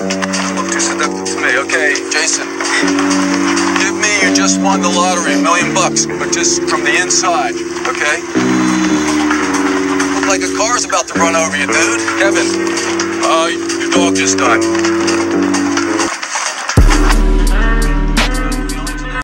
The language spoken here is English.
Look too seductive to me. Okay, Jason. Give me you just won the lottery, a million bucks, but just from the inside, okay? Look like a car's about to run over you, dude. Kevin, uh, your dog just died.